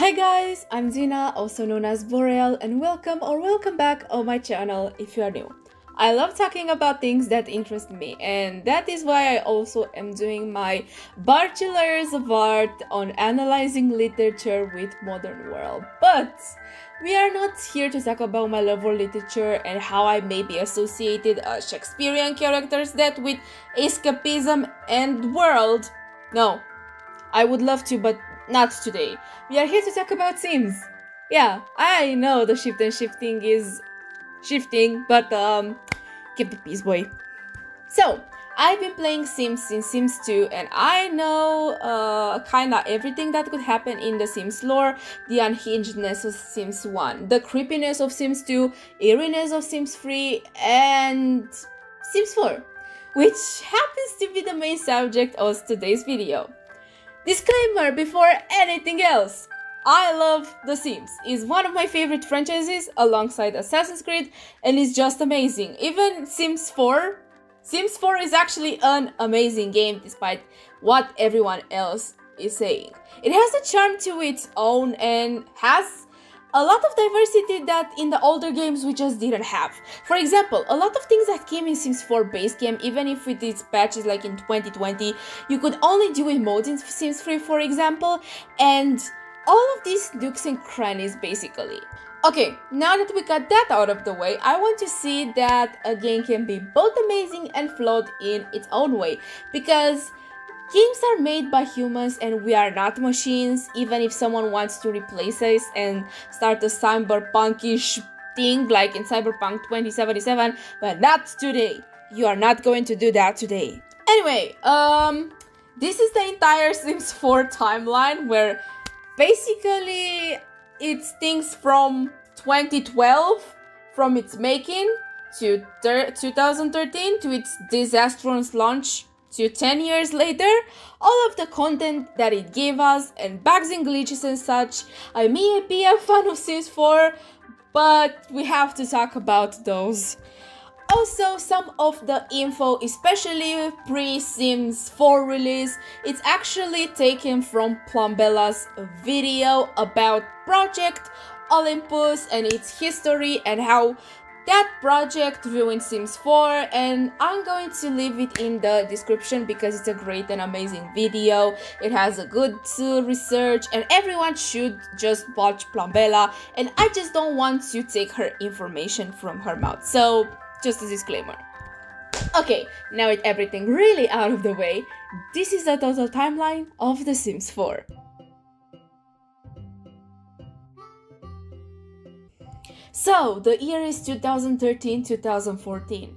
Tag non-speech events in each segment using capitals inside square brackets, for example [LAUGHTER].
Hi guys, I'm Zina, also known as Borreall, and welcome or welcome back on my channel if you are new. I love talking about things that interest me, and that is why I also am doing my Bachelor's of Art on analyzing literature with modern world. But we are not here to talk about my love for literature and how I maybe associated a Shakespearean character's that with escapism and world. No, I would love to, but not today. We are here to talk about Sims. Yeah, I know the shift and shifting is shifting, but um, keep the peace, boy. So, I've been playing Sims since Sims 2 and I know uh, kinda everything that could happen in the Sims lore, the unhingedness of Sims 1, the creepiness of Sims 2, eeriness of Sims 3, and Sims 4, which happens to be the main subject of today's video. Disclaimer before anything else. I love The Sims. It's one of my favorite franchises alongside Assassin's Creed and it's just amazing. Even Sims 4. Sims 4 is actually an amazing game despite what everyone else is saying. It has a charm to its own and has a lot of diversity that in the older games we just didn't have. For example, a lot of things that came in Sims 4 base game, even if with its patches like in 2020, you could only do modes in Sims 3 for example, and all of these nooks and crannies basically. Okay, now that we got that out of the way, I want to see that a game can be both amazing and flawed in its own way, because Games are made by humans and we are not machines, even if someone wants to replace us and start a cyberpunkish thing like in Cyberpunk 2077, but not today. You are not going to do that today. Anyway, um, this is the entire Sims 4 timeline where basically it's things from 2012 from its making to 2013 to its disastrous launch to 10 years later, all of the content that it gave us and bugs and glitches and such, I may be a fan of Sims 4, but we have to talk about those. Also, some of the info, especially pre-Sims 4 release, it's actually taken from Plumbella's video about Project Olympus and its history and how that project ruined Sims 4 and I'm going to leave it in the description because it's a great and amazing video. It has a good research and everyone should just watch Plumbella and I just don't want to take her information from her mouth. So just a disclaimer. Okay, now with everything really out of the way, this is the total timeline of The Sims 4. So, the year is 2013-2014.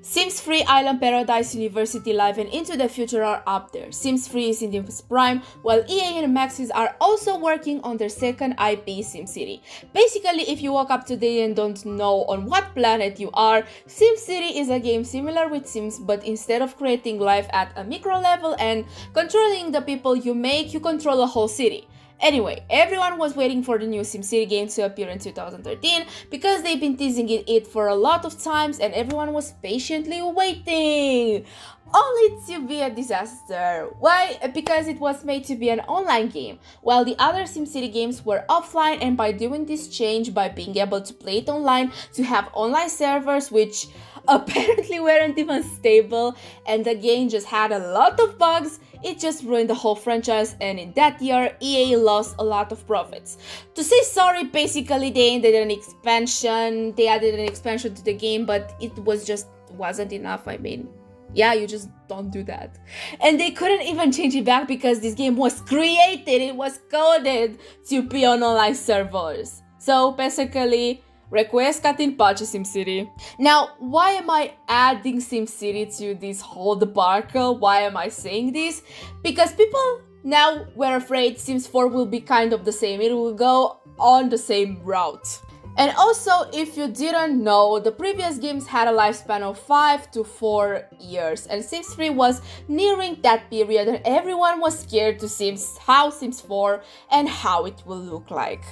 Sims Free Island Paradise University Life and Into the Future are up there. Sims Free is in its prime, while EA and Maxis are also working on their second IP SimCity. Basically, if you woke up today and don't know on what planet you are, SimCity is a game similar with Sims, but instead of creating life at a micro level and controlling the people you make, you control a whole city. Anyway, everyone was waiting for the new SimCity game to appear in 2013 because they've been teasing it for a lot of times and everyone was patiently waiting. Only to be a disaster. Why? Because it was made to be an online game, while the other SimCity games were offline and by doing this change, by being able to play it online, to have online servers which apparently weren't even stable and the game just had a lot of bugs it just ruined the whole franchise and in that year EA lost a lot of profits. To say sorry, basically they ended an expansion, they added an expansion to the game, but it was just wasn't enough, I mean. Yeah, you just don't do that. And they couldn't even change it back because this game was created, it was coded to be on online servers. So basically, Requiescat in pace SimCity. Now, why am I adding SimCity to this whole debacle? Why am I saying this? Because people now were afraid Sims 4 will be kind of the same. It will go on the same route. And also, if you didn't know, the previous games had a lifespan of 5 to 4 years, and Sims 3 was nearing that period, and everyone was scared to see how Sims 4 and how it will look like.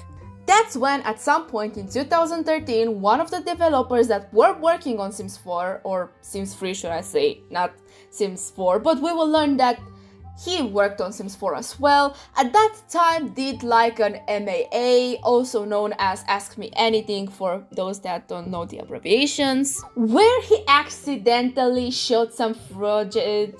That's when, at some point in 2013, one of the developers that were working on Sims 4, or Sims 3 should I say, not Sims 4, but we will learn that he worked on Sims 4 as well. At that time, did like an MAA, also known as Ask Me Anything for those that don't know the abbreviations, where he accidentally showed some footage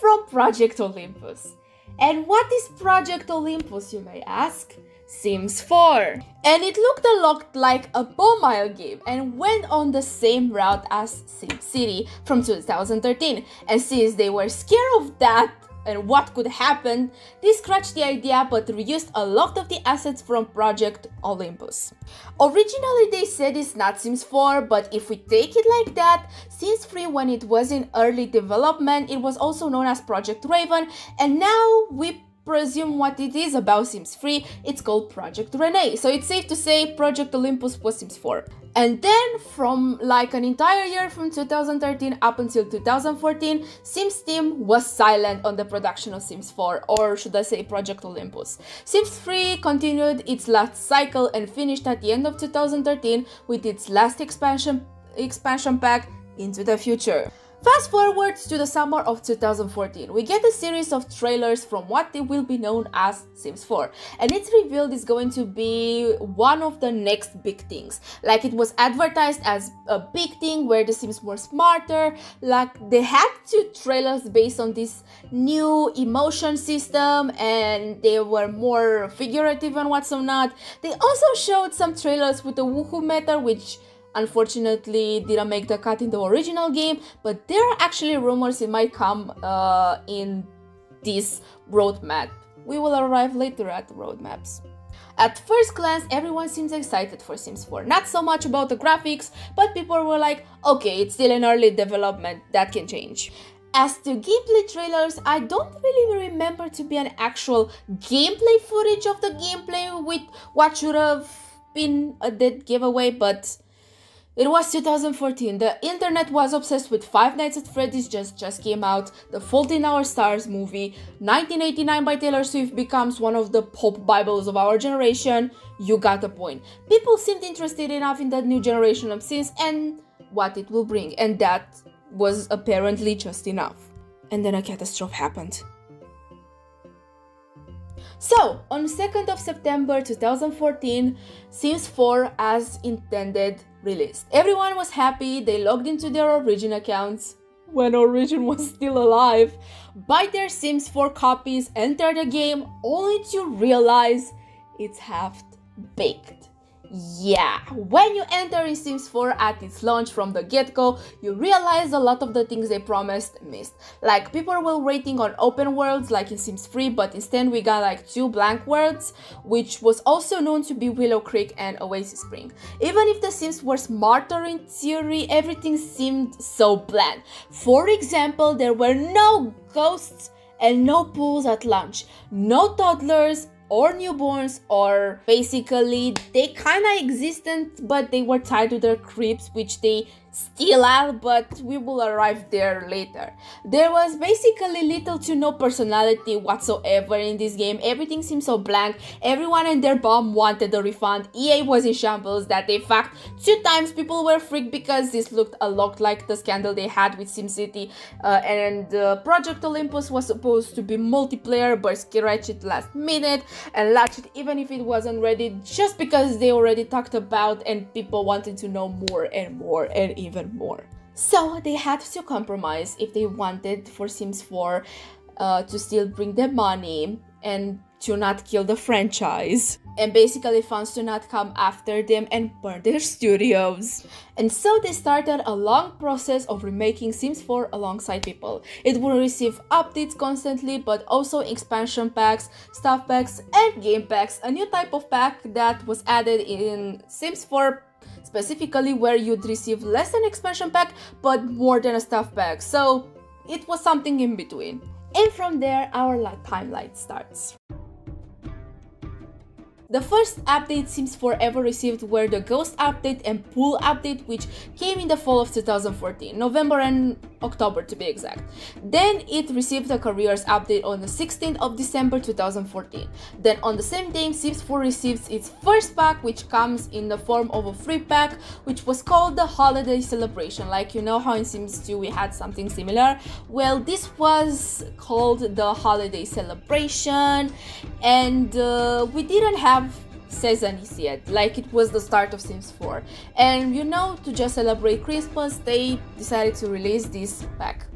from Project Olympus. And what is Project Olympus, you may ask? Sims 4. And it looked a lot like a mobile game and went on the same route as SimCity from 2013. And since they were scared of that and what could happen, they scratched the idea but reused a lot of the assets from Project Olympus. Originally they said it's not Sims 4, but if we take it like that, Sims 3 when it was in early development, it was also known as Project Raven, and now we presume what it is about Sims 3, it's called Project Renee. So it's safe to say Project Olympus was Sims 4. And then from like an entire year from 2013 up until 2014, Sims team was silent on the production of Sims 4, or should I say Project Olympus. Sims 3 continued its last cycle and finished at the end of 2013 with its last expansion expansion pack into the future. Fast forward to the summer of 2014, we get a series of trailers from what they will be known as Sims 4, and it's revealed is going to be one of the next big things. Like it was advertised as a big thing where the Sims were smarter, like they had two trailers based on this new emotion system and they were more figurative and what's not. They also showed some trailers with the woohoo meter which unfortunately didn't make the cut in the original game but there are actually rumors it might come uh, in this roadmap we will arrive later at roadmaps at first glance, everyone seems excited for Sims 4. Not so much about the graphics, but people were like, okay, it's still in early development, that can change. As to gameplay trailers, I don't really remember to be an actual gameplay footage of the gameplay with what should have been a dead giveaway, but it was 2014. The internet was obsessed with Five Nights at Freddy's just just came out. The Fault in Our Stars movie, 1989 by Taylor Swift becomes one of the pop bibles of our generation. You got the point. People seemed interested enough in that new generation of Sims and what it will bring, and that was apparently just enough. And then a catastrophe happened. So, on 2nd of September 2014, Sims 4 as intended released. Everyone was happy, they logged into their Origin accounts when Origin was still alive, buy their Sims 4 copies, enter the game, only to realize it's half baked. Yeah, when you enter in Sims 4 at its launch from the get-go, you realize a lot of the things they promised missed. Like people were waiting on open worlds like in Sims 3, but instead we got like two blank worlds, which was also known to be Willow Creek and Oasis Spring. Even if the Sims were smarter in theory, everything seemed so bland. For example, there were no ghosts and no pools at lunch, no toddlers, or newborns or basically they kind of existent but they were tied to their cribs which they still are, but we will arrive there later. There was basically little to no personality whatsoever in this game. Everything seemed so blank. Everyone and their bomb wanted a refund. EA was in shambles that in fact two times people were freaked because this looked a lot like the scandal they had with SimCity uh, and uh, Project Olympus was supposed to be multiplayer but scratched it last minute and latched even if it wasn't ready just because they already talked about and people wanted to know more and more and even more. So they had to compromise if they wanted for Sims 4 uh, to still bring them money and to not kill the franchise and basically fans to not come after them and burn their studios. And so they started a long process of remaking Sims 4 alongside people. It will receive updates constantly, but also expansion packs, stuff packs, and game packs, a new type of pack that was added in Sims 4 specifically where you'd receive less an expansion pack but more than a stuff pack. So it was something in between. And from there, our timeline starts. The first update Sims forever received were the Ghost update and Pool update which came in the fall of 2014, November and October to be exact. Then it received a careers update on the 16th of December 2014. Then on the same day, Sims 4 receives its first pack, which comes in the form of a free pack, which was called the Holiday Celebration. Like you know how in Sims 2 we had something similar. Well, this was called the Holiday Celebration, and uh, we didn't have seasons yet, like it was the start of Sims 4. And you know, to just celebrate Christmas, they decided to release this pack.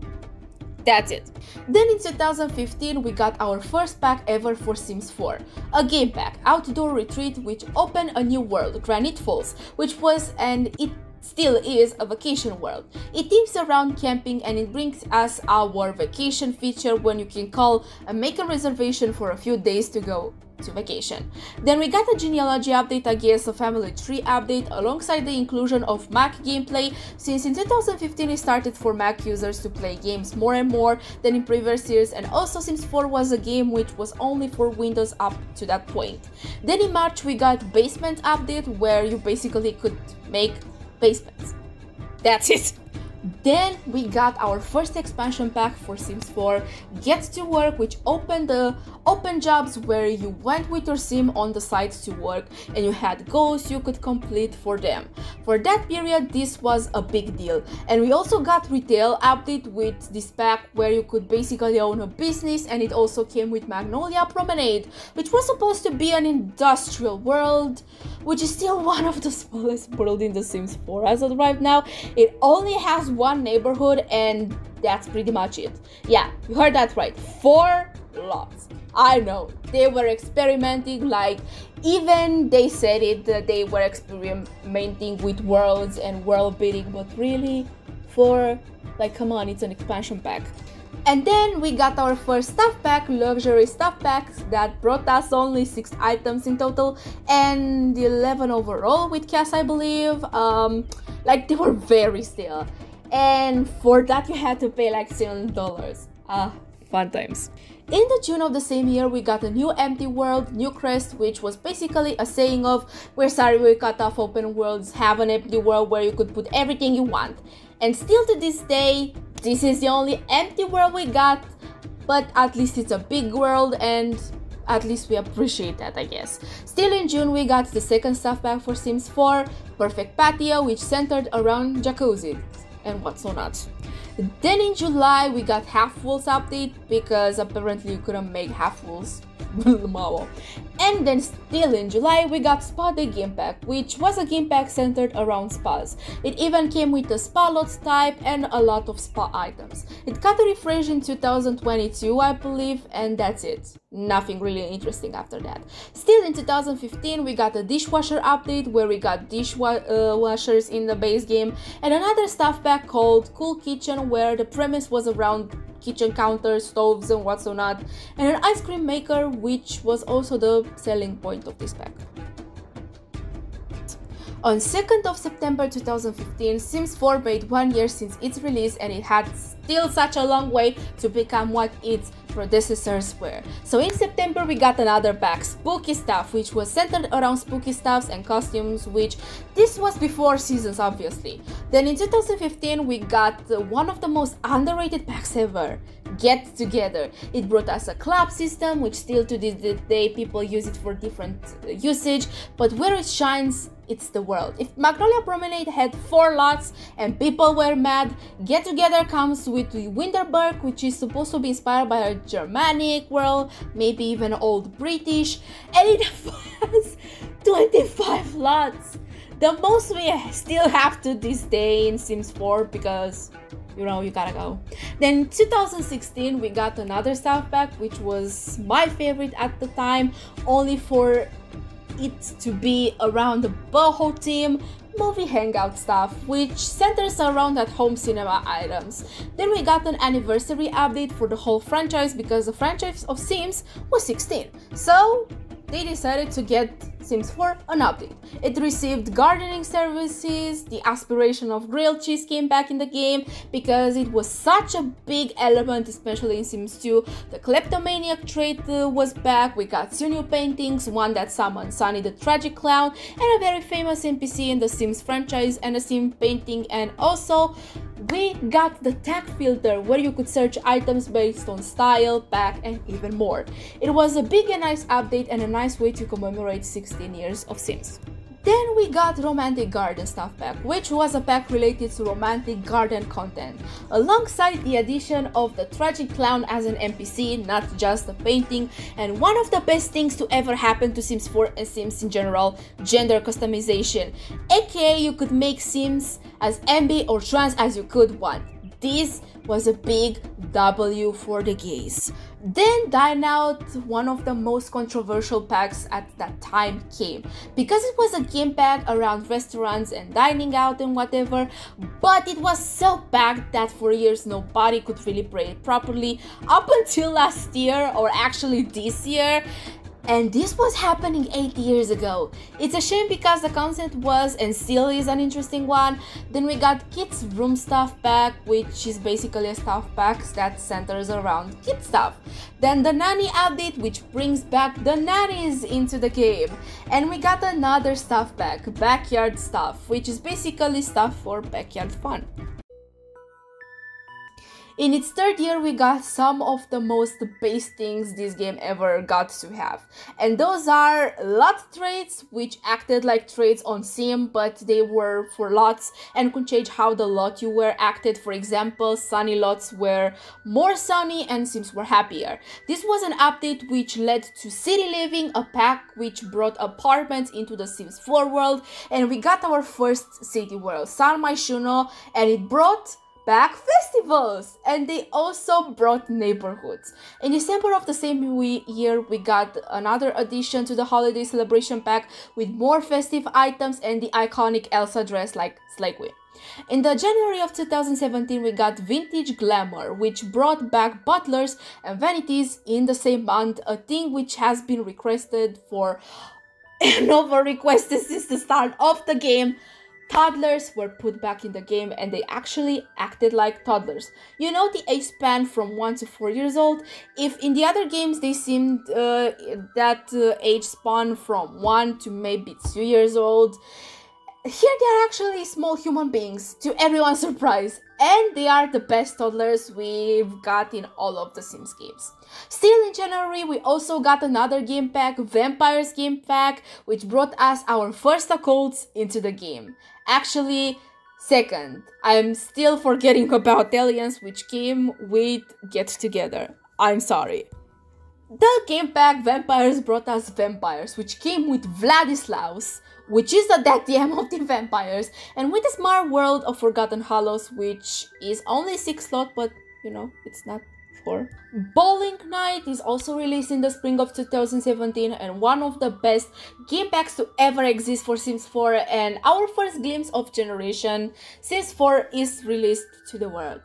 That's it. Then in 2015 we got our first pack ever for Sims 4, a game pack, Outdoor Retreat, which opened a new world, Granite Falls, which was and it still is a vacation world. It teams around camping and it brings us our vacation feature when you can call and make a reservation for a few days to go to vacation. Then we got a genealogy update against a family tree update alongside the inclusion of Mac gameplay since in 2015 it started for Mac users to play games more and more than in previous years and also Sims 4 was a game which was only for Windows up to that point. Then in March we got basement update where you basically could make basements. That's it. Then we got our first expansion pack for Sims 4, Get to Work, which opened the open jobs where you went with your sim on the site to work and you had goals you could complete for them. For that period, this was a big deal. And we also got retail update with this pack where you could basically own a business and it also came with Magnolia Promenade, which was supposed to be an industrial world, which is still [LAUGHS] one of the smallest world in The Sims 4 as of right now. It only has one neighborhood and that's pretty much it. Yeah, you heard that right. Four lots. I know they were experimenting, like even they said it that they were experimenting with worlds and world building, but really, for like, come on, it's an expansion pack. And then we got our first stuff pack, luxury stuff packs that brought us only 6 items in total and 11 overall with CAS I believe. Um, like they were very still. And for that you had to pay like $7. Ah, fun times. In the June of the same year, we got a new empty world, Newcrest, which was basically a saying of we're sorry we cut off open worlds, have an empty world where you could put everything you want. And still to this day, this is the only empty world we got, but at least it's a big world and at least we appreciate that, I guess. Still in June, we got the second stuff pack for Sims 4, Perfect Patio, which centered around jacuzzi and what's not. Then in July we got Half Walls update because apparently you couldn't make Half Walls [LAUGHS] and then still in July we got Spa Day Game Pack, which was a game pack centered around spas. It even came with a spa lots type and a lot of spa items. It got a refresh in 2022 I believe and that's it. Nothing really interesting after that. Still in 2015 we got a dishwasher update where we got dishwashers uh, in the base game and another stuff pack called Cool Kitchen where the premise was around kitchen counters, stoves and what's not, and an ice cream maker which was also the selling point of this pack. On 2nd of September 2015, Sims 4 made one year since its release and it had still such a long way to become what its predecessors were. So in September we got another pack, Spooky Stuff, which was centered around spooky stuffs and costumes, which this was before seasons obviously. Then in 2015 we got one of the most underrated packs ever, Get Together. It brought us a club system, which still to this day people use it for different uh, usage, but where it shines it's the world. If Magnolia Promenade had four lots and people were mad, Get Together comes with Windenburg, which is supposed to be inspired by a Germanic world, maybe even old British, and it [LAUGHS] has 25 lots. The most we still have to this day in Sims 4 because you know you gotta go. Then 2016 we got another South pack which was my favorite at the time only for it to be around the boho team movie hangout stuff, which centers around at home cinema items. Then we got an anniversary update for the whole franchise because the franchise of Sims was 16. So they decided to get Sims 4 an update. It received gardening services, the aspiration of grilled cheese came back in the game because it was such a big element, especially in Sims 2. The kleptomaniac trait uh, was back, we got two new paintings, one that summoned Sunny the Tragic Clown, and a very famous NPC in the Sims franchise, and a Sim painting, and also we got the tag filter where you could search items based on style, pack and even more. It was a big and nice update and a nice way to commemorate 16 years of Sims. Then we got Romantic Garden Stuff Pack, which was a pack related to romantic garden content, alongside the addition of the Tragic Clown as an NPC, not just a painting, and one of the best things to ever happen to Sims 4 and Sims in general, gender customization, aka you could make Sims as MB or trans as you could want. This was a big W for the gays. Then Dine Out, one of the most controversial packs at that time came. Because it was a game pack around restaurants and dining out and whatever, but it was so packed that for years nobody could really play it properly up until last year or actually this year and this was happening 8 years ago. It's a shame because the concept was and still is an interesting one. Then we got Kids Room Stuff Pack, which is basically a stuff pack that centers around kid stuff. Then the Nanny update, which brings back the nannies into the game. And we got another stuff pack, Backyard Stuff, which is basically stuff for backyard fun. In its third year, we got some of the most base things this game ever got to have. And those are lot traits, which acted like traits on sim, but they were for lots and could change how the lot you were acted. For example, sunny lots were more sunny and sims were happier. This was an update which led to city living, a pack which brought apartments into the Sims 4 world, and we got our first city world, San Myshuno, and it brought back festivals and they also brought neighborhoods. In December of the same year, we got another addition to the holiday celebration pack with more festive items and the iconic Elsa dress like Slay. In the January of 2017, we got Vintage Glamour, which brought back butlers and vanities in the same month, a thing which has been requested for [LAUGHS] and over requested since the start of the game toddlers were put back in the game and they actually acted like toddlers. You know the age span from 1 to 4 years old? If in the other games they seemed uh, that uh, age span from 1 to maybe 2 years old, here they are actually small human beings, to everyone's [LAUGHS] surprise, and they are the best toddlers we've got in all of the Sims games. Still in January, we also got another game pack, Vampires game pack, which brought us our first occults into the game. Actually, second, I'm still forgetting [LAUGHS] about aliens, which came with Get Together. I'm sorry. The game pack Vampires brought us Vampires, which came with Vladislaus, which is the death DM of the [LAUGHS] vampires, and with the smart world of Forgotten Hollows, which is only 6 slot, but you know, it's not 4. Bowling Night is also released in the spring of 2017 and one of the best game packs to ever exist for Sims 4 and our first glimpse of generation. Sims 4 is released to the world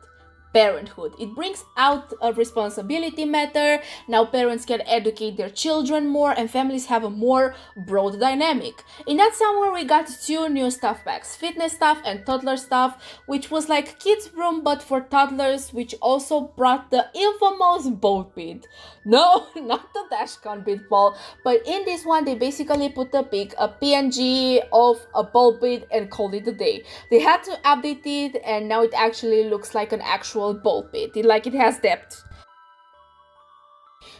parenthood. It brings out a responsibility matter. Now parents can educate their children more and families have a more broad dynamic. In that summer we got two new stuff packs, fitness stuff and toddler stuff, which was like kids room but for toddlers, which also brought the infamous ball pit. No, [LAUGHS] not the Dashcon beat ball, but in this one they basically put a pic, a PNG of a ball pit and called it a day. They had to update it and now it actually looks like an actual actual ball pit. It, like it has depth.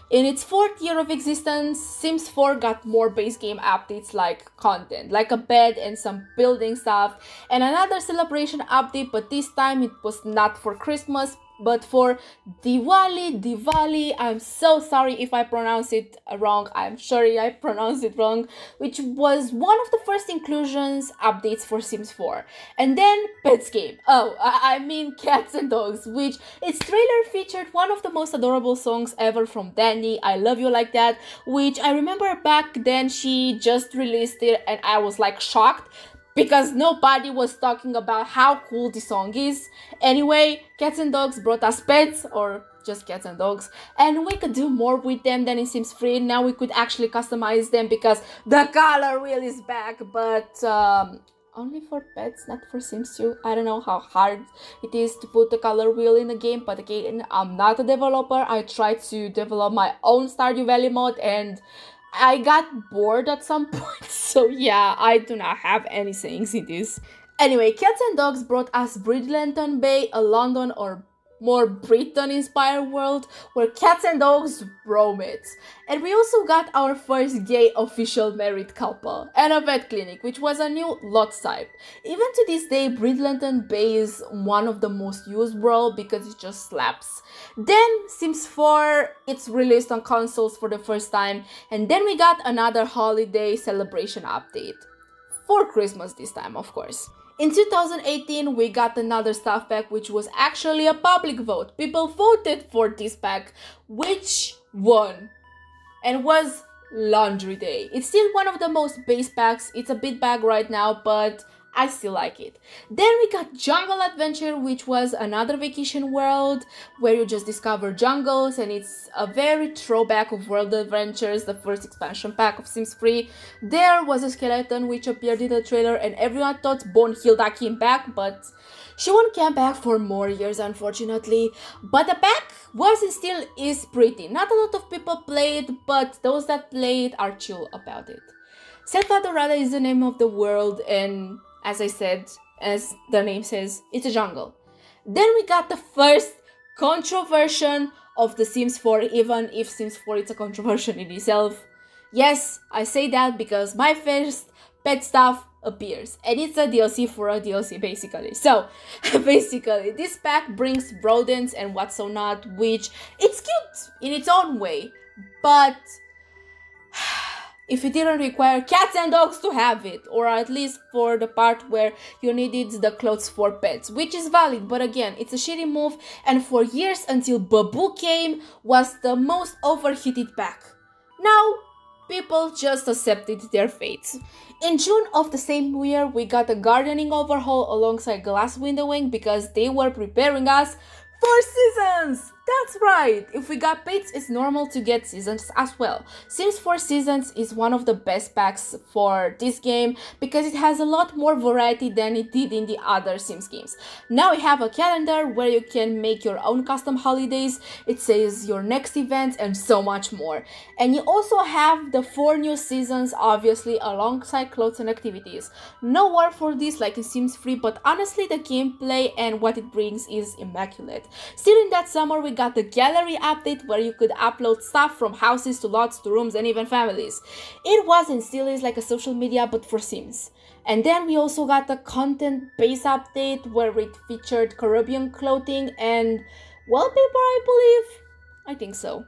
In its fourth year of existence, Sims 4 got more base game updates like content, like a bed and some building stuff, and another celebration update, but this time it was not for Christmas, but for Diwali, Diwali, I'm so sorry if I pronounce it wrong. I'm sorry I [LAUGHS] pronounced it wrong, which was one of the first inclusions updates for Sims 4. And then Pets Game. Oh, I, I mean Cats and Dogs, which its trailer featured one of the most adorable songs ever from Dagny, I Love You Like That, which I remember back then she just released it and I was like shocked because nobody was talking about how cool the song is. Anyway, cats and dogs brought us pets or just cats and dogs and we could do more with them than in Sims 3. Now we could actually customize them because the color wheel is back, but um, only for pets, not for Sims 2. I don't know how hard it is to put the color wheel in the game, but again, I'm not a developer. I tried to develop my own Stardew Valley mod and I got bored at some [LAUGHS] point, so yeah, I do not have any sayings in this. Anyway, Cats and Dogs brought us Brindleton Bay, a London or more Britain inspired world where cats and dogs roam it. And we also got our first gay official married couple and a vet clinic, which was a new lot type. Even to this day, Brindleton Bay is one of the most used world because it just slaps. Then Sims 4, it's released on consoles for the first time, and then we got another holiday celebration update. For Christmas this time, of course. In 2018, we got another stuff pack, which was actually a public vote. People voted for this pack, which won and was Laundry Day. It's still one of the most base packs. It's a bit bag right now, but I still like it. Then we got Jungle Adventure, which was another vacation world where you just discover jungles and it's a very throwback of World Adventures, the first expansion pack of Sims 3. There was a skeleton which appeared in the trailer and everyone thought Bonehilda came back, but she won't come back for more years, unfortunately. But the pack was and still is pretty. Not a lot of people play it, but those that play it are chill about it. Selva Dorada is the name of the world and as I said, as the name says, it's a jungle. Then we got the first controversion of The Sims 4, even if Sims 4 is a controversial in itself. Yes, I say that because my first pet stuff appears and it's a DLC for a DLC basically. So [LAUGHS] basically this pack brings rodents and what so not which it's cute in its own way but if it didn't require cats and dogs to have it, or at least for the part where you needed the clothes for pets, which is valid, but again, it's a shitty move, and for years until Babu came, was the most overheated pack. Now, people just accepted their fate. In June of the same year, we got a gardening overhaul alongside glass windowing because they were preparing us for seasons! That's right! If we got pets, it's normal to get seasons as well. Sims 4 Seasons is one of the best packs for this game because it has a lot more variety than it did in the other Sims games. Now we have a calendar where you can make your own custom holidays, it says your next event and so much more. And you also have the 4 new seasons obviously alongside clothes and activities. No war for this like in Sims 3 but honestly the gameplay and what it brings is immaculate. Still in that summer we got the gallery update where you could upload stuff from houses to lots to rooms and even families. It was and still is like a social media but for Sims. And then we also got the content base update where it featured Caribbean clothing and wallpaper, I believe. I think so.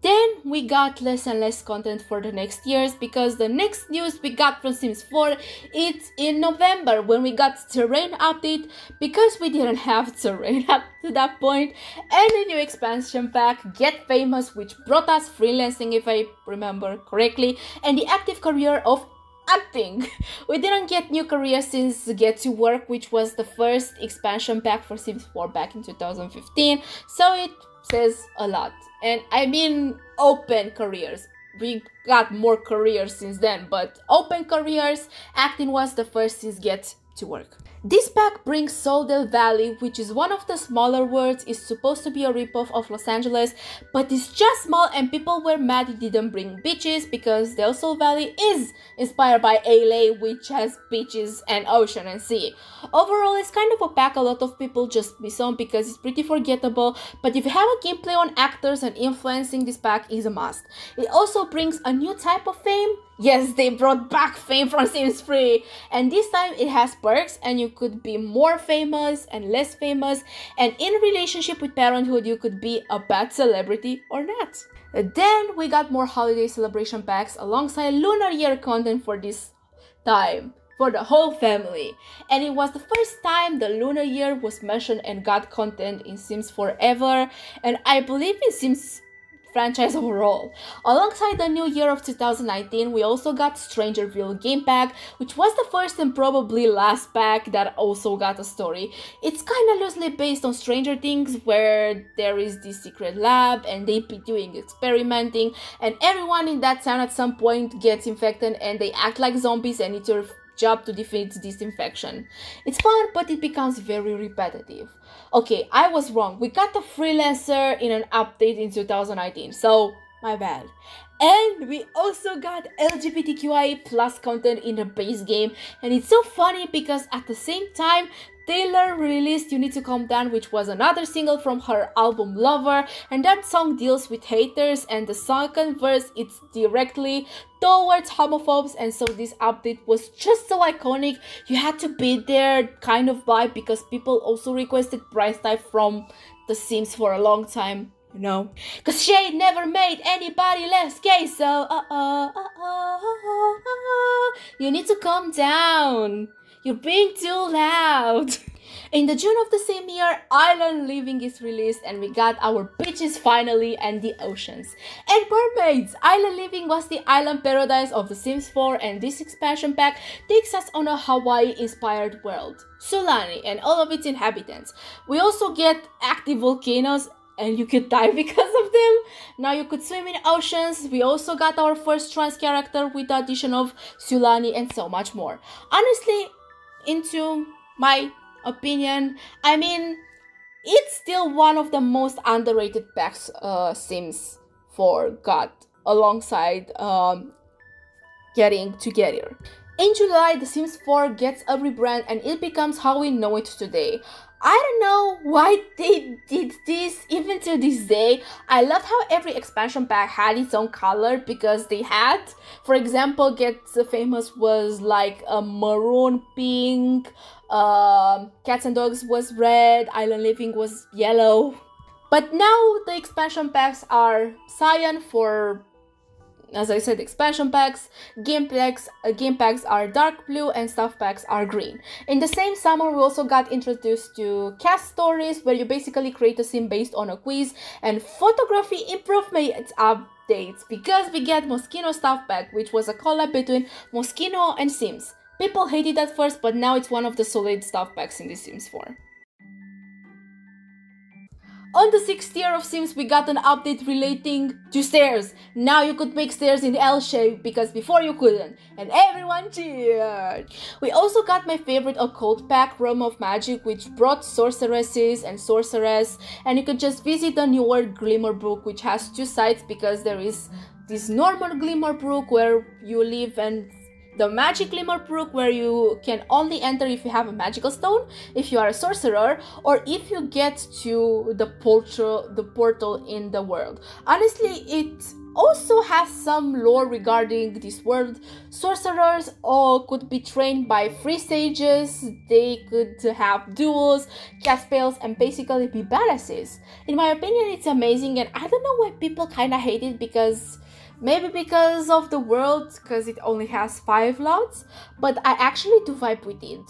Then we got less and less content for the next years because the next news we got from Sims 4 it's in November when we got terrain update because we didn't have terrain [LAUGHS] up to that point and a new expansion pack Get Famous which brought us freelancing if I remember correctly and the active career of acting. [LAUGHS] We didn't get new careers since Get to Work which was the first expansion pack for Sims 4 back in 2015 so it says a lot and I mean open careers. We got more careers since then, but open careers, acting was the first since Get to Work. This pack brings Sol del Valley, which is one of the smaller worlds, is supposed to be a ripoff of Los Angeles, but it's just small and people were mad it didn't bring beaches because Del Sol Valley is inspired by LA, which has beaches and ocean and sea. Overall, it's kind of a pack a lot of people just miss on because it's pretty forgettable, but if you have a gameplay on actors and influencing this pack is a must. It also brings a new type of fame, Yes, they brought back fame from Sims 3, and this time it has perks and you could be more famous and less famous, and in relationship with parenthood, you could be a bad celebrity or not. Then we got more holiday celebration packs alongside lunar year content for this time for the whole family. And it was the first time the lunar year was mentioned and got content in Sims Forever, and I believe in Sims franchise [LAUGHS] overall. Alongside the new year of 2019, we also got Stranger Strangerville Game Pack, which was the first and probably last pack that also got a story. It's kinda loosely based on Stranger Things, where there is this secret lab and they be doing experimenting, and everyone in that town at some point gets infected and they act like zombies and it's your job to defeat this infection. It's fun, but it becomes very repetitive. Okay, I was wrong. We got the freelancer in an update in 2019, so my bad. And we also got LGBTQI plus content in the base game, and it's so funny because at the same time, Taylor released You Need to Calm Down, which was another single from her album Lover, and that song deals with haters, and the second verse it's directly towards homophobes, and so this update was just so iconic. You had to be there kind of vibe because people also requested price type from The Sims for a long time. You know, cause Shade never made anybody less gay, so uh uh uh uh uh, uh, you need to calm down. You're being too loud. In the June of the same year, Island Living is released and we got our beaches finally and the oceans. And mermaids! Island Living was the island paradise of The Sims 4 and this expansion pack takes us on a Hawaii-inspired world. Sulani and all of its inhabitants. We also get active volcanoes and you could die [LAUGHS] because of them. Now you could swim in oceans. We also got our first trans character with the addition of Sulani and so much more. Honestly, into my opinion. I mean, it's still one of the most underrated packs uh, Sims 4 got alongside um, getting together. In July, The Sims 4 gets a rebrand and it becomes how we know it today. I don't know why they did this even to this day. I love how every expansion pack had its own color because they had, for example, Get Famous was like a maroon pink, um, Cats and Dogs was red, Island Living was yellow. But now the expansion packs are cyan for as I said, expansion packs, game packs, uh, game packs are dark blue, and stuff packs are green. In the same summer, we also got introduced to CAS stories, where you basically create a sim based on a quiz, and photography improvement updates, because we get Moschino stuff pack, which was a collab between Moschino and Sims. People hated at first, but now it's one of the solid stuff packs in The Sims 4. On the 6th year of Sims, we got an update relating to stairs. Now you could make stairs in L shape because before you couldn't. And everyone cheered. We also got my favorite occult pack, Realm of Magic, which brought sorceresses and sorceress. And you could just visit the newer Glimmerbrook, which has two sides because there is this normal Glimmerbrook where you live and the magic Glimmerbrook where you can only enter if you have a magical stone, if you are a sorcerer, or if you get to the portal the portal in the world. Honestly, it also has some lore regarding this world. Sorcerers all could be trained by free stages, they could have duels, cast spells, and basically be badasses. In my opinion, it's amazing, and I don't know why people kinda hate it because Maybe because of the world, because it only has 5 lots, but I actually do vibe with it.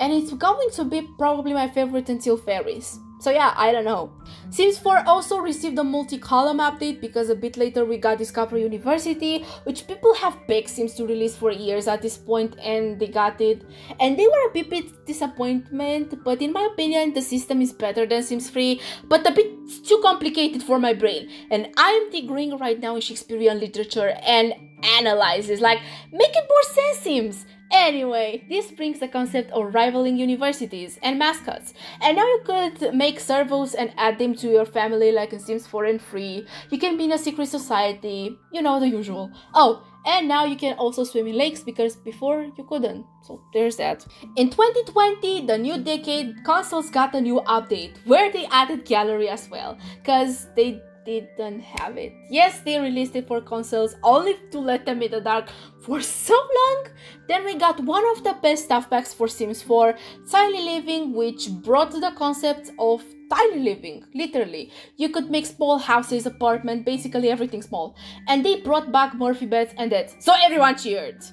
And it's going to be probably my favorite until fairies. So yeah, I don't know. Sims 4 also received a multi-column update because a bit later we got Discover University, which people have begged Sims to release for years at this point and they got it. And they were a bit, disappointment, but in my opinion the system is better than Sims 3, but a bit too complicated for my brain. And I'm digging right now in Shakespearean literature and analyzes, like, make it more sense Sims! Anyway, this brings the concept of rivaling universities and mascots. And now you could make servos and add them to your family like in Sims 4 and 3. You can be in a secret society, you know, the usual. Oh, and now you can also swim in lakes because before you couldn't. So there's that. In 2020, the new decade, consoles got a new update where they added gallery as well because they didn't have it. Yes, they released it for consoles only to let them in the dark for so long. Then we got one of the best stuff packs for Sims 4, Tiny Living, which brought the concept of tiny living, literally. You could make small houses, apartment, basically everything small. And they brought back Murphy beds and that. So everyone cheered.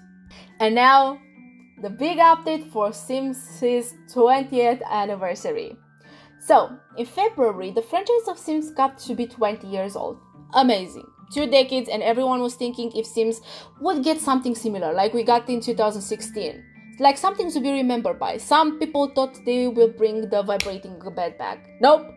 And now, the big update for Sims 20th anniversary. So, in February, the franchise of Sims got to be 20 years old. amazing. Two decades, and everyone was thinking if Sims would get something similar, like we got in 2016 like something to be remembered by. Some people thought they will bring the vibrating bed back. Nope.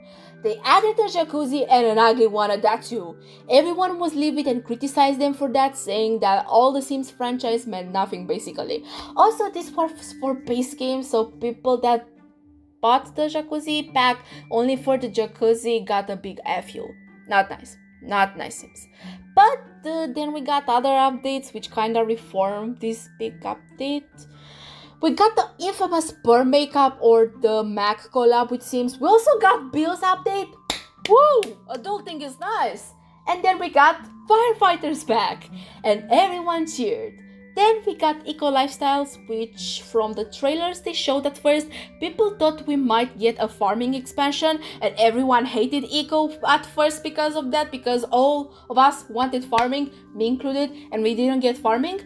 They added a jacuzzi and an ugly one at that too. Everyone was livid and criticized them for that, saying that all the Sims franchise meant nothing basically. Also, this was for base game, so people that bought the jacuzzi pack only for the jacuzzi got a big FU. Not nice. Not nice Sims. But uh, then we got other updates which kinda reformed this big update. We got the infamous Burn Makeup or the Mac collab with Sims. We also got Bill's update. Woo! Adulting is nice. And then we got Firefighters back. And everyone cheered. Then we got Eco Lifestyles, which from the trailers they showed at first, people thought we might get a farming expansion, and everyone hated Eco at first because of that, because all of us wanted farming, me included, and we didn't get farming.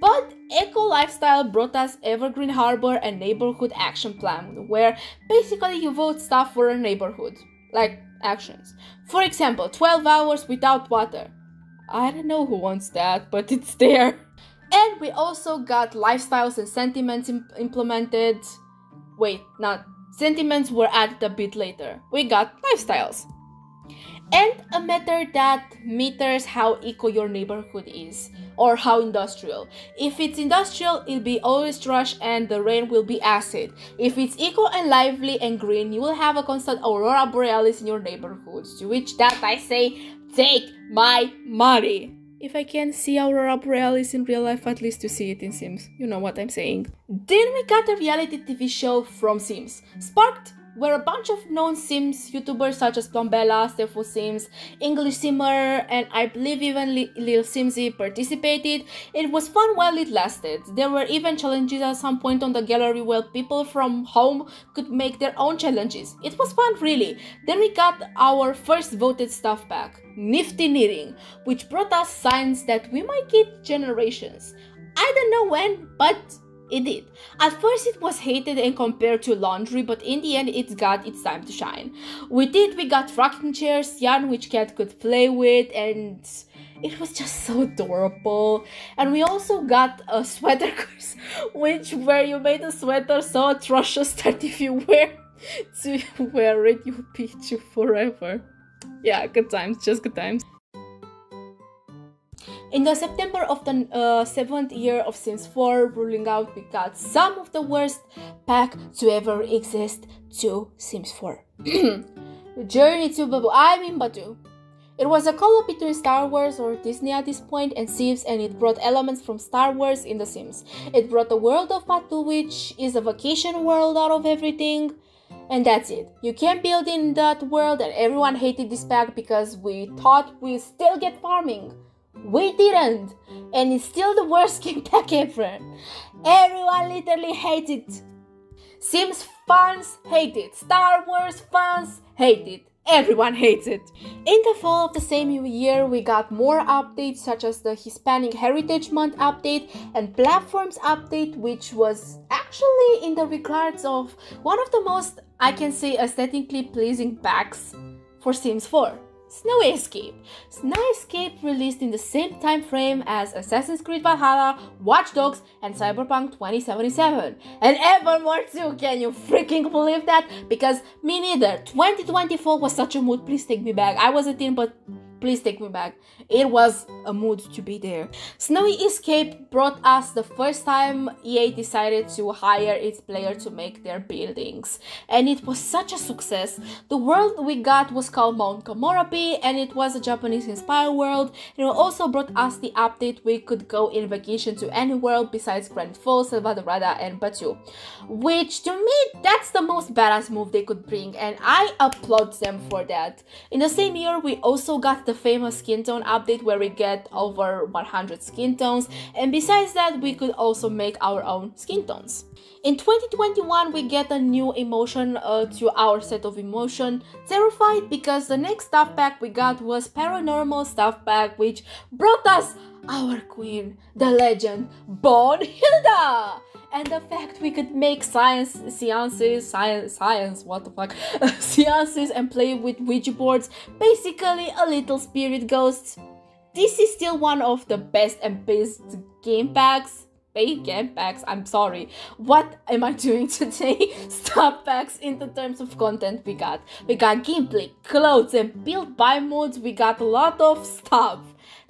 But Eco Lifestyle brought us Evergreen Harbor and Neighborhood Action Plan, where basically you vote stuff for a neighborhood, like actions. For example, 12 hours without water. I don't know who wants that, but it's there. [LAUGHS] And we also got lifestyles and sentiments Im implemented. Wait, not sentiments were added a bit later. We got lifestyles. And a meter that meters how eco your neighborhood is or how industrial. If it's industrial, it'll be always trash and the rain will be acid. If it's eco and lively and green, you will have a constant aurora borealis in your neighborhoods. To which that I say, take my money. If I can see Aurora Borealis in real life, at least to see it in Sims. You know what I'm saying. Then we got a reality TV show from Sims. Spark'd where a bunch of known Sims YouTubers such as Plumbella, Stefo Sims, English Simmer, and I believe even Lilsimsie participated. It was fun while it lasted. There were even challenges at some point on the gallery where people from home could make their own challenges. It was fun, really. Then we got our first voted stuff back, Nifty Knitting, which brought us signs that we might get generations. I don't know when, but it did. At first, it was hated and compared to laundry, but in the end, it's got its time to shine. With it, we got rocking chairs, yarn which cat could play with, and it was just so adorable. And we also got a sweater [LAUGHS] course, which where you made a sweater so atrocious [LAUGHS] that if you wear to [LAUGHS] wear it, you'll beat you forever. Yeah, good times, just good times. In the September of the uh, seventh year of Sims 4 ruling out, we got some of the worst pack to ever exist to Sims 4. [CLEARS THROAT] Journey to Babu, I mean Batuu. It was a collab between Star Wars or Disney at this point and Sims and it brought elements from Star Wars in The Sims. It brought the world of Batuu which is a vacation world out of everything. And that's it. You can't build in that world and everyone hated this pack because we thought we still get farming. We didn't, and it's still the worst [LAUGHS] game pack ever. Everyone literally hates it. Sims fans hate it. Star Wars fans hate it. Everyone hates it. In the fall of the same year, we got more updates such as the Hispanic Heritage Month update and Platforms update, which was actually in the regards of one of the most, I can say, aesthetically pleasing packs for Sims 4. Snowy Escape. Snowy Escape released in the same time frame as Assassin's Creed Valhalla, Watch Dogs, and Cyberpunk 2077. And ever more too, can you freaking believe that? Because me neither. 2024 was such a mood, please take me back. I was a teen, but please take me back. It was a mood to be there. Snowy Escape brought us the first time EA decided to hire its player to make their buildings. And it was such a success. The world we got was called Mount Komorebi and it was a Japanese inspired world. It also brought us the update we could go in vacation to any world besides Granite Falls, Selvadorada and Batuu. Which to me, that's the most badass move they could bring and I applaud them for that. In the same year, we also got the the famous skin tone update where we get over 100 skin tones and besides that we could also make our own skin tones. In 2021 we get a new emotion uh, to our set of emotion, Terrified because the next stuff pack we got was Paranormal stuff pack which brought us our queen, the legend, Hilda. And the fact we could make science seances, science, science, what the fuck, [LAUGHS] seances and play with Ouija boards, basically a little spirit ghost. This is still one of the best and best game packs game packs. I'm sorry. What am I doing [LAUGHS] today? Stuff packs in the terms of content we got. We got gameplay, clothes, and build buy modes. We got a lot of stuff.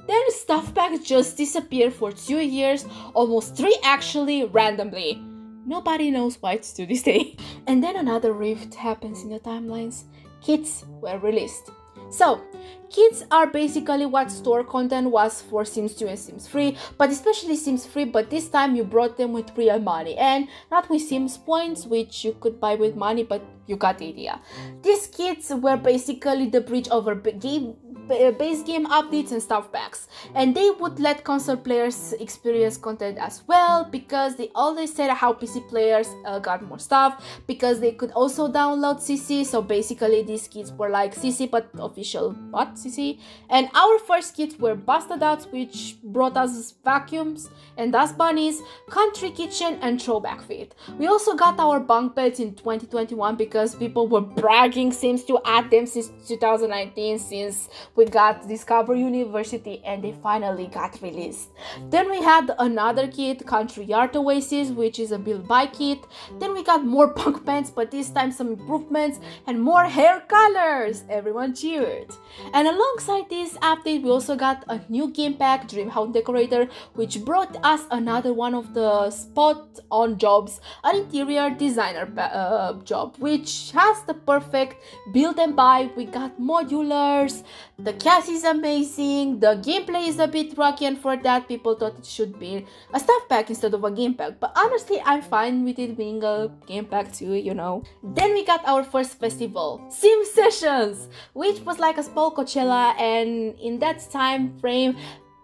Then stuff packs just disappeared for two years, almost three actually, randomly. Nobody knows why to this day. [LAUGHS] And then another rift happens in the timelines. Kits were released. So, kits are basically what store content was for Sims 2 and Sims 3, but especially Sims 3, but this time you brought them with real money and not with Sims points, which you could buy with money, but you got the idea. These kits were basically the bridge over game base game updates and stuff packs and they would let console players experience content as well because they always said how pc players uh, got more stuff because they could also download cc so basically these kits were like cc but official but cc and our first kits were busted out which brought us vacuums and dust bunnies country kitchen and Throwback Fit we also got our bunk beds in 2021 because people were bragging seems to add them since 2019 since we got Discover University and they finally got released. Then we had another kit, Courtyard Oasis, which is a build by kit. Then we got more punk pants, but this time some improvements and more hair colors. Everyone cheered. And alongside this update, we also got a new game pack, Dream House Decorator, which brought us another one of the spot on jobs, an interior designer uh, job, which has the perfect build and buy. We got modulars, the CAS is amazing, the gameplay is a bit rocky, and for that, people thought it should be a stuff pack instead of a game pack. But honestly, I'm fine with it being a game pack too, you know. Then we got our first festival, Sim Sessions, which was like a small Coachella, and in that time frame,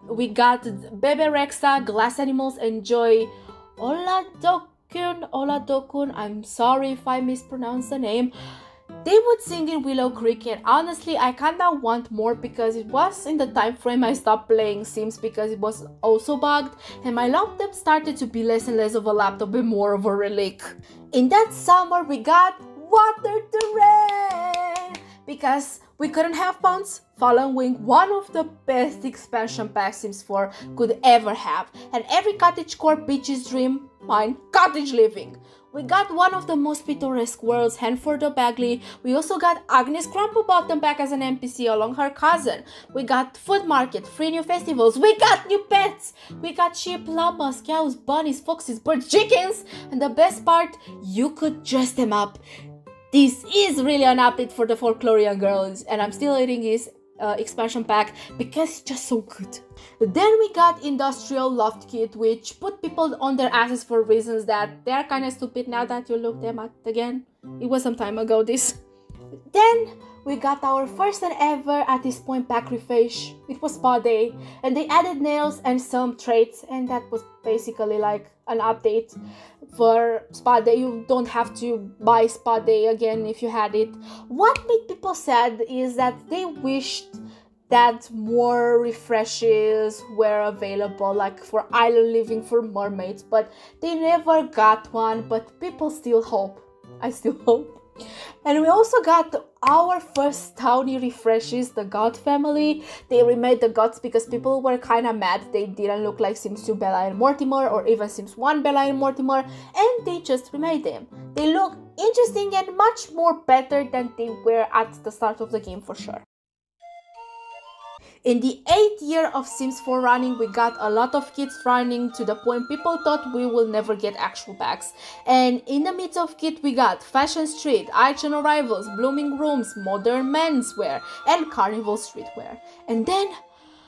we got Bebe Rexha, Glass Animals, Enjoy, Ola Dokun, Ola Dokun, I'm sorry if I mispronounced the name. They would sing in Willow Creek and honestly I kinda want more because it was in the time frame I stopped playing Sims because it was also bugged and my laptop started to be less and less of a laptop and more of a relic. In that summer we got Water Terrain because we couldn't have pounds following one of the best expansion packs Sims 4 could ever have and every cottage cottagecore beach's dream mine cottage living we got one of the most picturesque worlds, Hanford Bagley. We also got Agnes Crumplebottom back as an NPC along her cousin. We got food market, free new festivals. We got new pets. We got sheep, llamas, cows, bunnies, foxes, birds, chickens. And the best part, you could dress them up. This is really an update for the Folklorian girls, and I'm still eating this uh, expansion pack because it's just so good. Then we got Industrial Loft Kit, which put people on their asses for reasons that they're kind of stupid now that you look them at again. It was some time ago, this. Then we got our first and ever at this point pack refresh. It was spa day, and they added nails and some traits, and that was basically like an update for spa day. You don't have to buy spa day again if you had it. What made people sad is that they wished that more refreshes were available like for island living for mermaids but they never got one but people still hope i still [LAUGHS] hope and we also got our first towny refreshes, the Goth family. They remade the Goths because people were kind of mad they didn't look like Sims 2 Bella and Mortimer or even Sims 1 Bella and Mortimer, and they just remade them. They look interesting and much more better than they were at the start of the game for sure. In the 8th year of Sims 4 running, we got a lot of kits running to the point people thought we will never get actual packs. And in the midst of kit, we got Fashion Street, Incheon Arrivals, Blooming Rooms, Modern Menswear, and Carnival Streetwear. And then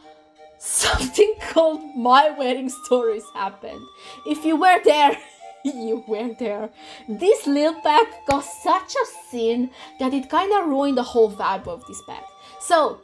[LAUGHS] something called My Wedding Stories happened. If you were there, [LAUGHS] you were there. This little pack got such a scene that it kinda ruined the whole vibe of this pack. So,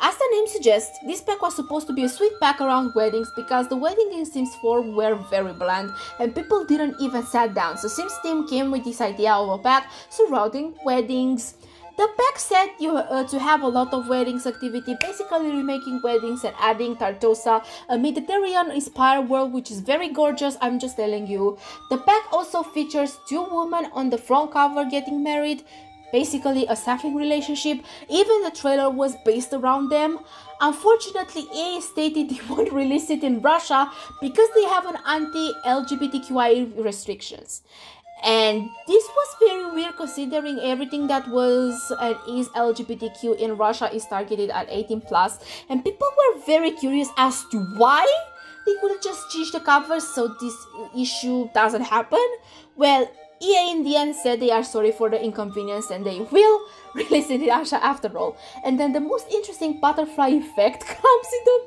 as the name suggests, this pack was supposed to be a sweet pack around weddings because the wedding in Sims 4 were very bland and people didn't even sat down. So Sims team came with this idea of a pack surrounding weddings. The pack said you uh, to have a lot of weddings activity, basically remaking weddings and adding Tartosa, a Mediterranean-inspired world which is very gorgeous, I'm just telling you. The pack also features two women on the front cover getting married, basically a sapphic relationship. Even the trailer was based around them. Unfortunately, EA stated [LAUGHS] they won't release it in Russia because they have an anti-LGBTQI restrictions. And this was very weird considering everything that was and is LGBTQ in Russia is targeted at 18 plus, and people were very curious as to why they could just changed the covers so this issue doesn't happen. Well, EA in the end said they are sorry for the inconvenience and they will [LAUGHS] release it in Russia after all. And then the most interesting butterfly effect [LAUGHS] comes into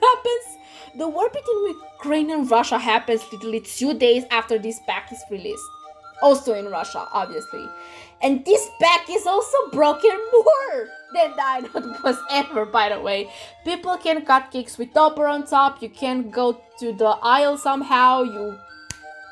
happens. The war between Ukraine and Russia happens literally two days after this pack is released. Also in Russia, obviously. And this pack is also broken more than Dynamite was [LAUGHS] ever, by the way. People can cut cakes with topper on top. You can go to the aisle somehow. You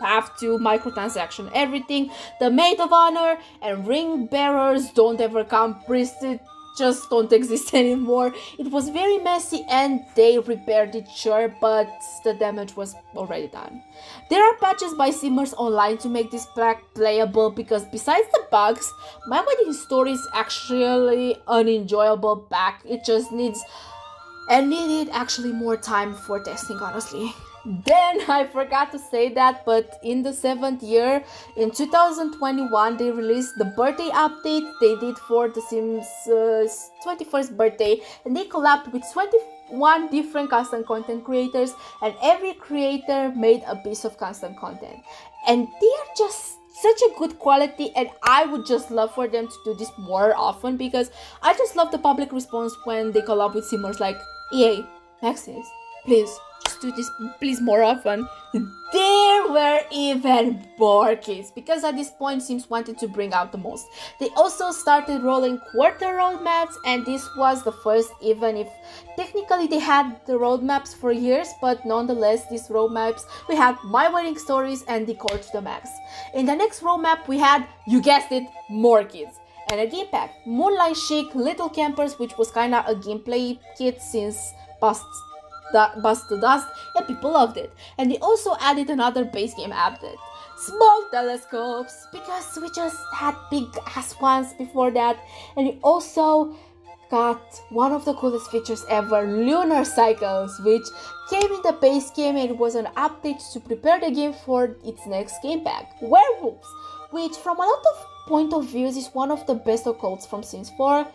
have to microtransaction everything. The maid of honor and ring bearers don't ever come. Priested just don't [LAUGHS] exist anymore. It was very messy and they repaired it sure, but the damage was already done. There are patches by Simmers online to make this pack playable because besides the bugs, my wedding story is actually an enjoyable pack. It just needs and needed actually more time for testing honestly. Then I forgot to say that, but in the seventh year, in 2021, they released the birthday update they did for The Sims uh, 21st birthday, and they collabed with 21 different custom content creators, and every creator made a piece of custom content. And they are just such a good quality and i would just love for them to do this more often because i just love the public response when they collab with simmers like ea maxis please just do this please more often. There were even more kids because at this point Sims wanted to bring out the most. They also started rolling quarter roadmaps and this was the first even if technically they had the roadmaps for years but nonetheless these roadmaps we had My Wedding Stories and Decor to the Max. In the next roadmap we had, you guessed it, more kids and a game pack, Moonlight Chic, Little Campers which was kinda a gameplay kit since past Bust the Dust and people loved it. And they also added another base game update. Small telescopes because we just had big ass ones before that and we also got one of the coolest features ever lunar cycles which came in the base game and was an update to prepare the game for its next game pack werewolves which from a lot of point of views is one of the best occults from sims 4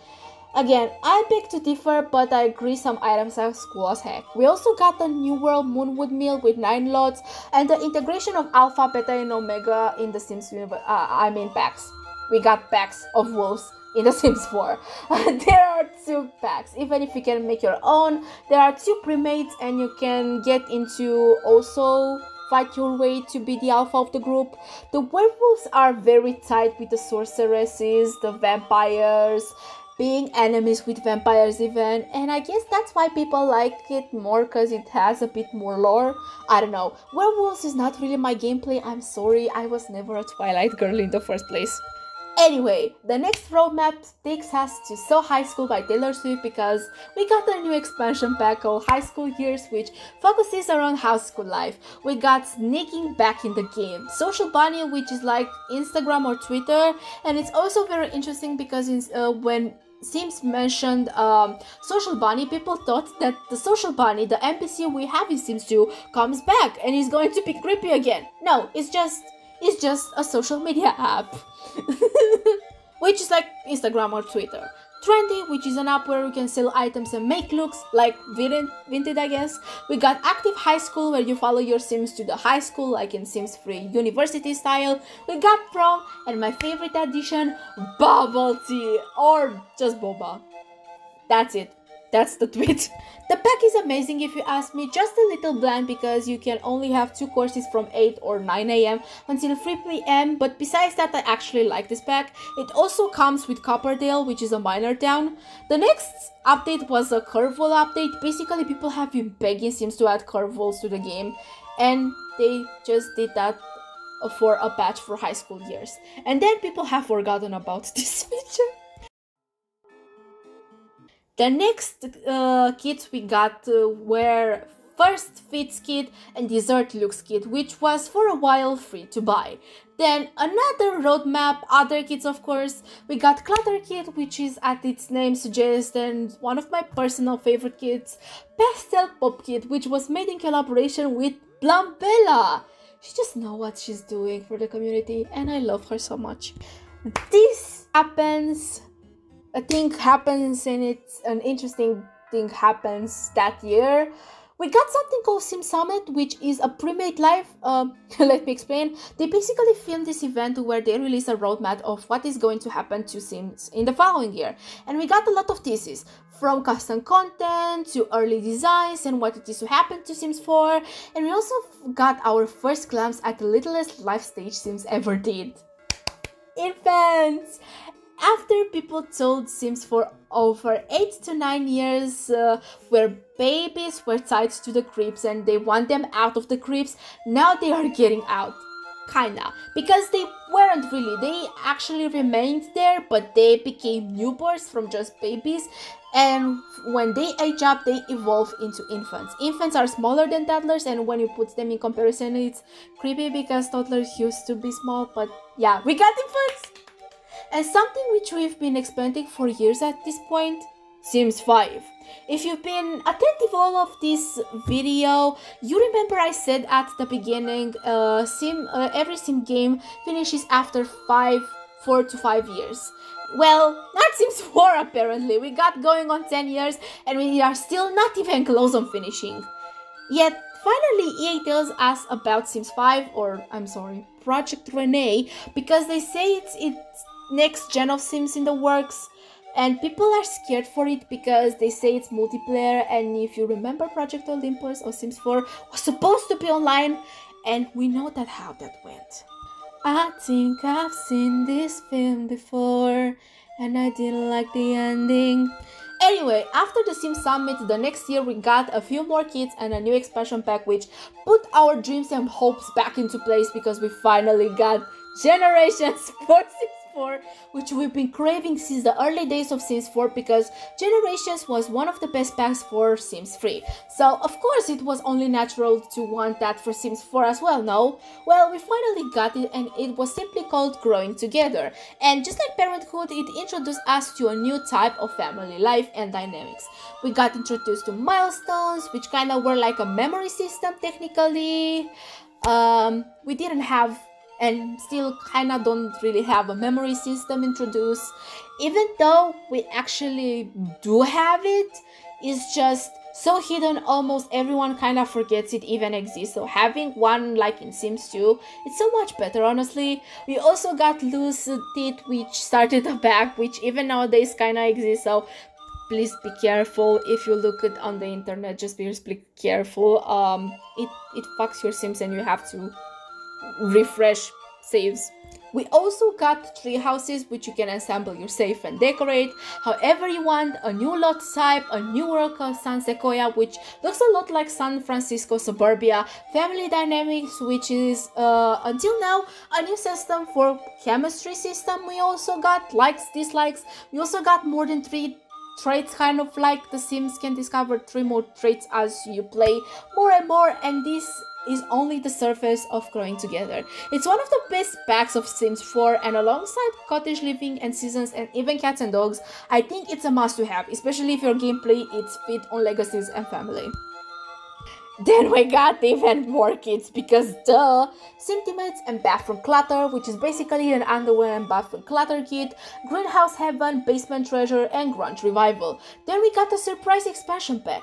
Again, I beg to differ, but I agree some items are cool as heck. We also got the New World Moonwood Mill with 9 lots, and the integration of Alpha, Beta, and Omega in the Sims universe, uh, I mean packs. We got packs of wolves in The [LAUGHS] Sims 4. [LAUGHS] there are two packs, even if you can make your own. There are two premates, and you can get into also fight your way to be the alpha of the group. The werewolves are very tight with the sorceresses, the vampires, being enemies with vampires even and i guess that's why people like it more because it has a bit more lore. I don't know. Werewolves is not really my gameplay i'm sorry i was never a twilight girl in the first place. Anyway, the next roadmap takes us to So High School by Taylor Swift because we got a new expansion pack called High School Years which focuses around high school life. We got sneaking back in the game, Social Bunny which is like Instagram or Twitter and it's also very interesting because uh, when Sims mentioned um, Social Bunny, people thought that the Social Bunny, the NPC we have in Sims 2, comes back and is going to be creepy again. No, it's just it's just a social media app. [LAUGHS] Which is like Instagram or Twitter. Trendi, which is an app where you can sell items and make looks like Vinted, I guess. We got Active High School, where you follow your Sims to the high school, like in Sims 3 University style. We got Prom, and my favorite addition, Bubble Tea, or just Boba. That's it. That's the tweet. The pack is amazing if you ask me, just a little bland because you can only have two courses from 8 or 9 am until 3 pm, but besides that I actually like this pack. It also comes with Copperdale, which is a minor town. The next update was a curveball update. Basically people have been begging Sims to add curveballs to the game and they just did that for a patch for high school years. And then people have forgotten about [LAUGHS] this feature. The next uh, kits we got uh, were First Fits kit and Desert Luxe kit, which was for a while free to buy. Then another roadmap, other kits of course. We got Clutter kit, which is at its name suggests and one of my personal favorite kits. Pastel Pop kit, which was made in collaboration with Plumbella. She just know what she's doing for the community and I love her so much. This happens, a thing happens and it's an interesting thing happens that year we got something called Sim Summit, which is a pre-made live. Um, [LAUGHS] let me explain. They basically filmed this event where they release a roadmap of what is going to happen to Sims in the following year. And we got a lot of theses, from custom content to early designs and what it is to happen to Sims 4. And we also got our first glimpse at the littlest live stage Sims ever did. Infants! After people told Sims for over 8 to 9 years uh, where babies were tied to the cribs and they want them out of the cribs, now they are getting out. Kinda. Because they weren't really. They actually remained there, but they became newborns from just babies. And when they age up, they evolve into infants. Infants are smaller than toddlers, and when you put them in comparison, it's creepy because toddlers used to be small. But yeah, we got infants! And something which we've been expecting for years at this point Sims 5. If you've been attentive all of this video, you remember I said at the beginning, uh, sim uh, every sim game finishes after 5, 4 to 5 years. Well, not Sims [LAUGHS] 4 apparently, we got going on 10 years and we are still not even [LAUGHS] close on finishing. Yet, finally EA tells us about Sims 5, or I'm sorry, Project Rene, because they say it's, it's next gen of Sims in the works and people are scared for it because they say it's multiplayer and if you remember Project Olympus or Sims 4 was supposed to be online and we know that how that went. I think I've seen this film before and I didn't like the ending. Anyway, after the Sims Summit, the next year we got a few more kits and a new expansion pack which put our dreams and hopes back into place because we finally got Generations [LAUGHS] 4 4, which we've been craving since the early days of Sims 4 because Generations was one of the best packs for Sims 3. So, of course, it was only natural to want that for Sims 4 as well, no? Well, we finally got it and it was simply called Growing Together. And just like Parenthood, it introduced us to a new type of family life and dynamics. We got introduced to milestones, which kind of were like a memory system technically. Um, we didn't have and still kinda don't really have a memory system introduced. Even though we actually do have it, it's just so hidden almost everyone kind of forgets it even exists. So having one like in sims 2 it's so much better honestly. We also got loose teeth which started a back which even nowadays kind of exists. So please be careful if you look it on the internet just be really careful. Um it it fucks your sims and you have to refresh saves. We also got tree houses which you can assemble your safe and decorate. However you want, a new lot type, a new of San Sequoia which looks a lot like San Francisco suburbia, family dynamics which is uh, until now a new system for chemistry system we also got, likes, dislikes, we also got more than three traits kind of like the sims can discover three more traits as you play more and more and this is only the surface of growing together. It's one of the best packs of Sims 4 and alongside cottage living and seasons and even cats and dogs, I think it's a must to have, especially if your gameplay is fit on legacies and family. Then we got even more kits because duh! Simtimates and Bathroom Clutter, which is basically an underwear and bathroom clutter kit, Greenhouse Heaven, Basement Treasure, and Grunge Revival. Then we got a surprise expansion pack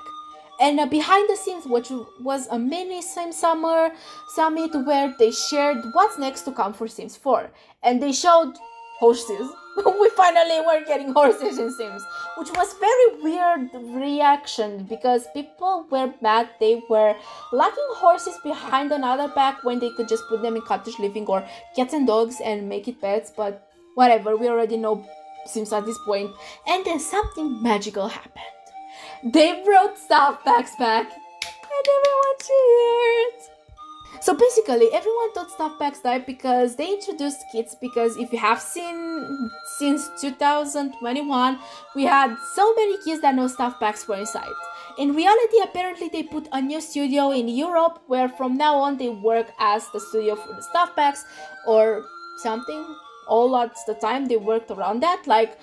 and uh, behind the scenes which was a mini Sim Summer Summit where they shared what's next to come for Sims 4 and they showed horses. [LAUGHS] we finally were getting horses in Sims, which was very weird reaction because people were mad they were locking horses behind another pack when they could just put them in cottage living or cats and dogs and make it pets, but whatever, we already know Sims at this point. And then something magical happened. They brought softbacks back, and everyone cheered. So basically, everyone thought stuff packs died because they introduced kits. Because if you have seen since 2021, we had so many kids that no stuff packs were inside. In reality, apparently, they put a new studio in Europe where from now on they work as the studio for the stuff packs or something. All at the time they worked around that. Like,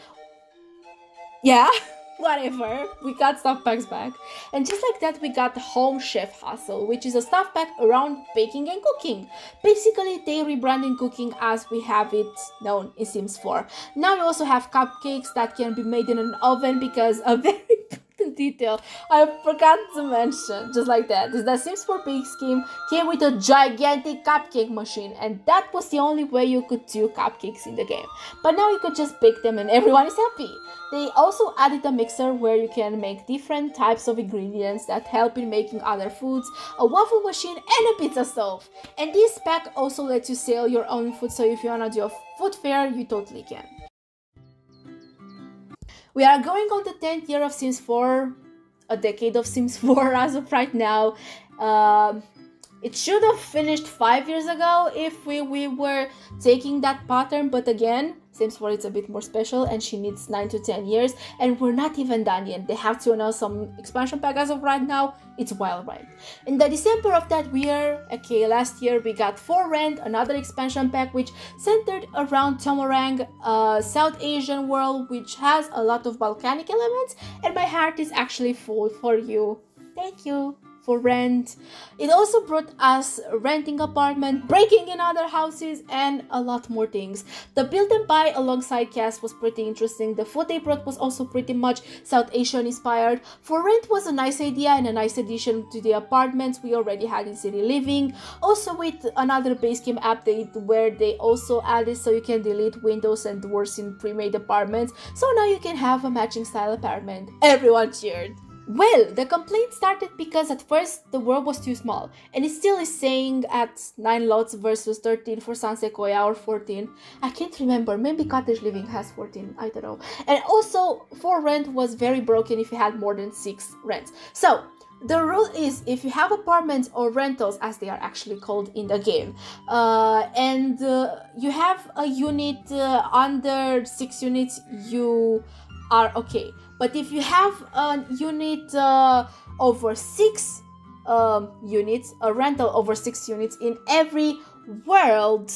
yeah. [LAUGHS] whatever we got stuff packs back. And just like that we got the home chef hustle which is a stuff pack around baking and cooking. Basically they rebranding cooking as we have it known in sims 4 now we also have cupcakes that can be made in an oven because a [LAUGHS] very detail I forgot to mention, just like that, that Sims 4 Bake Scheme came with a gigantic cupcake machine, and that was the only way you could do cupcakes in the game. But now you could just bake them and everyone is happy. They also added a mixer where you can make different types of ingredients that help in making other foods, a waffle machine, and a pizza stove. And this pack also lets you sell your own food, so if you wanna do a food fair, you totally can. We are going on the 10th year of Sims 4, a decade of Sims [LAUGHS] 4 as of right now. Uh, it should have finished five years ago if we, we were taking that pattern, but again, Sims 4 is a bit more special and she needs 9 to 10 years and we're not even done yet. They have to announce some expansion pack as of right now. It's wild right. In the December of that year, okay, last year we got For Rent, another expansion pack which centered around Tomorang, a South Asian world which has a lot of volcanic elements and my heart is actually full for you. Thank you for rent. It also brought us renting apartment, breaking in other houses, and a lot more things. The build and buy alongside CAS was pretty interesting. The food they brought was also pretty much South Asian inspired. For rent was a nice idea and a nice addition to the apartments we already had in City Living. Also with another base game update where they also added so you can delete windows and doors in pre-made apartments. So now you can have a matching style apartment. Everyone cheered. Well, the complaint started because at first the world was too small, and it still is saying at 9 lots versus 13 for San Sequoia or 14. I can't remember, maybe Cottage Living has 14, I don't know. And also, for rent was very broken if you had more than 6 rents. So, the rule is if you have apartments or rentals as they are actually called in the game uh, and uh, you have a unit uh, under six units you are okay but if you have a unit uh, over six um, units, a rental over six units in every world,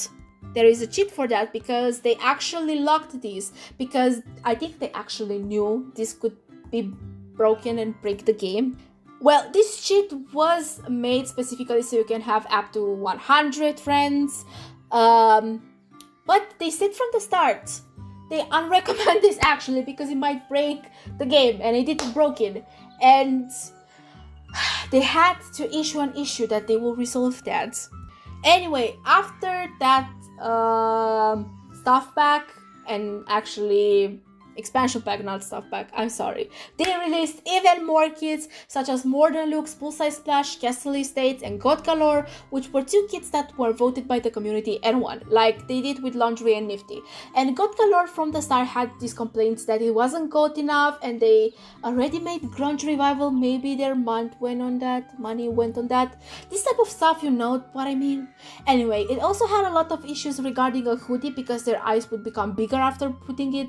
there is a cheat for that because they actually locked this because I think they actually knew this could be broken and break the game. Well, this cheat was made specifically so you can have up to 100 friends, um, but they said from the start they unrecommend [LAUGHS] this actually because it might break the game and it did broke it. And [SIGHS] they had to issue an issue that they will resolve that. Anyway after that um, stuff back and actually expansion pack, not stuff pack, I'm sorry. They released even more kits such as Modern Full Size Splash, Castle Estates, and Goth Galore, which were two kits that were voted by the community and won, like they did with Laundry and Nifty. And Goth Galore from the start had these complaints that it wasn't good enough and they already made Grunge Revival, maybe their month went on that, money went on that. This type of stuff, you know what I mean? Anyway, it also had a lot of issues regarding a hoodie because their eyes would become bigger after putting it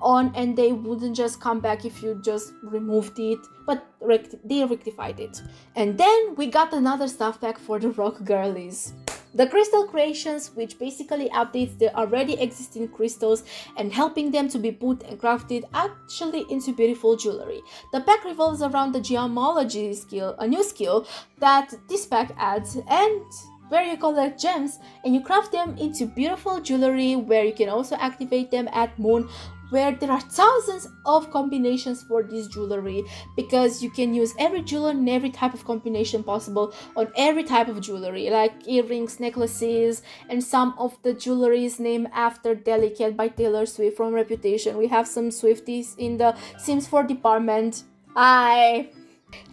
on and they wouldn't just come back if you just removed it but rect- they rectified it. And then we got another stuff pack for the rock girlies. The crystal creations which basically updates the already existing crystals and helping them to be put and crafted actually into beautiful jewelry. The pack revolves around the gemology skill a new skill that this pack adds and where you collect gems and you craft them into beautiful jewelry where you can also activate them at moon where there are thousands of combinations for this jewelry because you can use every jewelry and every type of combination possible on every type of jewelry like earrings necklaces and some of the jewelry is named after delicate by taylor swift from reputation. We have some swifties in the sims 4 department. I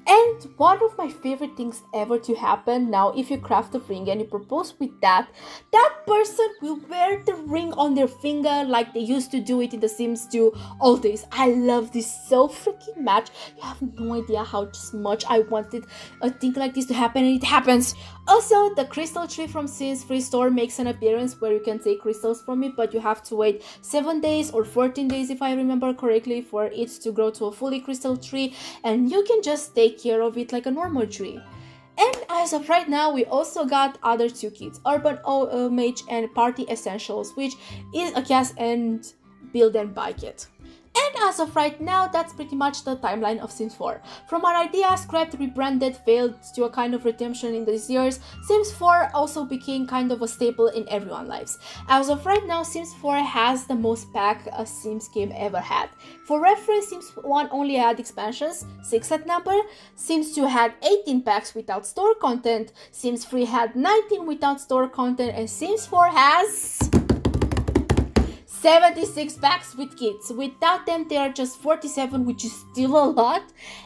And one of my favorite things ever to happen now, if you craft a ring and you propose with that, that person will wear the ring on their finger like they used to do it in The Sims 2 all days. I love this so freaking much. You have no idea how much I wanted a thing like this to happen, and it happens. Also, the crystal tree from Sims Free Store makes an appearance where you can take crystals from it, but you have to wait 7 days or 14 days if I remember correctly for it to grow to a fully crystal tree, and you can just take care of it like a normal tree. And as of right now, we also got other two kits, Urban o uh, Mage and Party Essentials, which is a CAS and build and buy kit. And as of right now, that's pretty much the timeline of Sims 4. From our idea, scrapped, rebranded, failed to a kind of redemption in these years, Sims 4 also became kind of a staple in everyone's lives. As of right now, Sims 4 has the most pack a Sims game ever had. For reference, Sims 1 only had expansions, 6 at number, Sims 2 had 18 packs without store content, Sims 3 had 19 without store content, and Sims 4 has... 76 packs with kits. Without them, there are just 47, which is still a lot,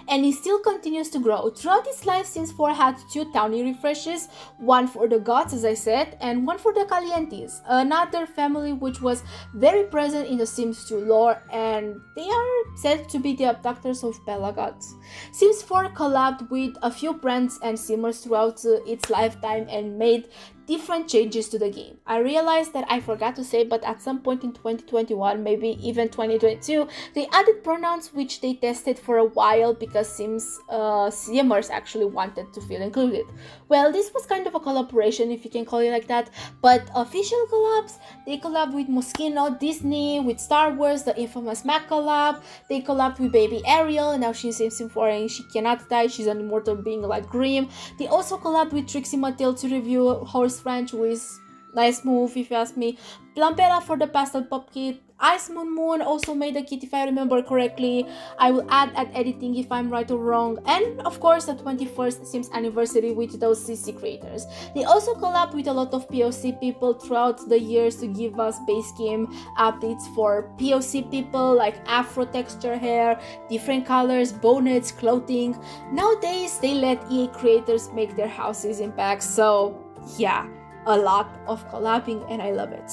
and it still continues to grow. Throughout its life, Sims 4 had two townie refreshes, one for the Goths, as I said, and one for the Calientes, another family which was very present in the Sims 2 lore, and they are said to be the abductors of Bella Goth. Sims 4 collabed with a few brands and simmers throughout uh, its lifetime and made different changes to the game. I realized that I forgot to say, but at some point in 2021, maybe even 2022, they added pronouns which they tested for a while because Sims uh, CMers actually wanted to feel included. Well, this was kind of a collaboration, if you can call it like that, but official collabs, they collabed with Moschino, Disney, with Star Wars, the infamous Mac collab, they collabed with Baby Ariel, now she's in Sim 4 and she cannot die, she's an immortal being like Grimm. They also collabed with Trixie Mattel to review Horse French with nice move if you ask me. Plumbella for the pastel pop kit. Ice Moon Moon also made a kit if I remember correctly. I will add at editing if I'm right or wrong. And of course the 21st Sims anniversary with those CC creators. They also collab with a lot of POC people throughout the years to give us base game updates for POC people like afro texture hair, different colors, bonnets, clothing. Nowadays they let EA creators make their houses in packs so yeah a lot of collabing and I love it.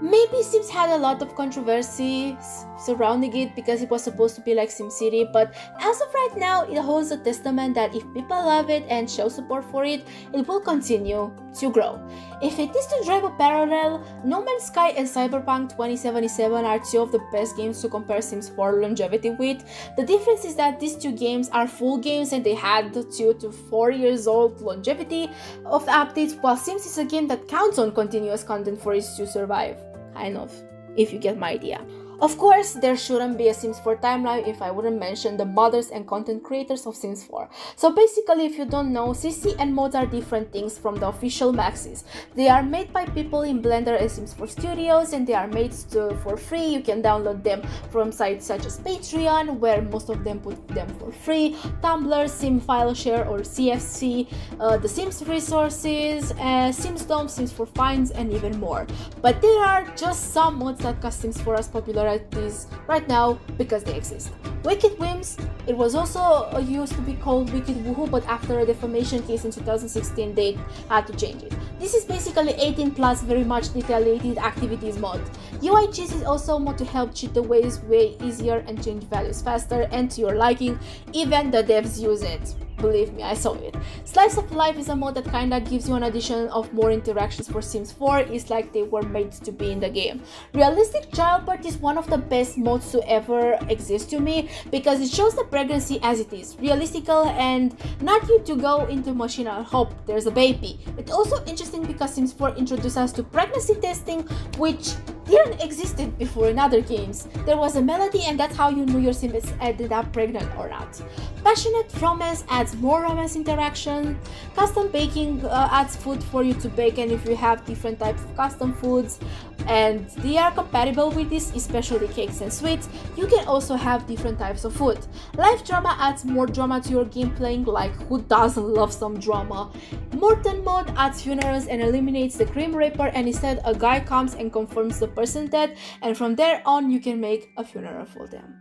Maybe Sims had a lot of controversy surrounding it because it was supposed to be like SimCity, but as of right now, it holds a testament that if people love it and show support for it, it will continue to grow. If it is to drive a parallel, No Man's Sky and Cyberpunk 2077 are two of the best games to compare Sims 4 longevity with. The difference is that these two games are full games and they had 2 to 4 years old longevity of updates, while Sims is a game that counts on continuous content for it to survive kind of, if you get my idea. Of course, there shouldn't be a Sims 4 timeline if I wouldn't mention the modders and content creators of Sims 4. So basically, if you don't know, CC and mods are different things from the official maxis. They are made by people in Blender and Sims 4 Studios and they are made to, for free. You can download them from sites such as Patreon, where most of them put them for free, Tumblr, Sim File Share or CFC, uh, the Sims resources, uh, Sims Dome, Sims 4 Finds, and even more. But there are just some mods that cast Sims 4 as popular these right now because they exist. Wicked Whims, it was also uh, used to be called Wicked Woohoo, but after a defamation case in 2016, they had to change it. This is basically 18 plus very much detailed activities mod. UI Cheats is also mod to help cheat the ways way easier and change values faster and to your liking, even the devs use it. Believe me, I saw it. Slice of Life is a mod that kinda gives you an addition of more interactions for Sims 4. It's like they were made to be in the game. Realistic Childbirth is one of the best mods to ever exist to me because it shows the pregnancy as it is, realistical and not you to go into machine and hope there's a baby. It's also interesting because Sims 4 introduces us to pregnancy testing, which didn't existed before in other games. There was a melody and that's how you knew your Sims ended up pregnant or not. Passionate Romance adds more romance interaction. Custom Baking uh, adds food for you to bake and if you have different types of custom foods and they are compatible with this, especially cakes and sweets, you can also have different types of food. Life Drama adds more drama to your game playing like who doesn't love some drama. Morton Mode adds funerals and eliminates the Grim Reaper and instead a guy comes and confirms the person dead and from there on you can make a funeral for them.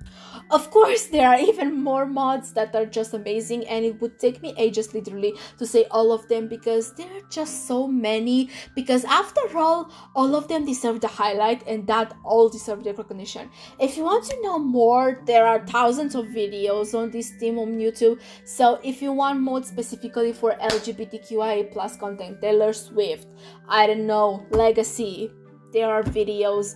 Of course, there are even more mods that are just amazing, and it would take me ages literally to say all of them because there are just so many. Because after all, all of them deserve the highlight, and that all deserve the recognition. If you want to know more, there are thousands of videos on this theme on YouTube. So if you want mods specifically for LGBTQIA plus content, Taylor Swift, I don't know, Legacy, there are videos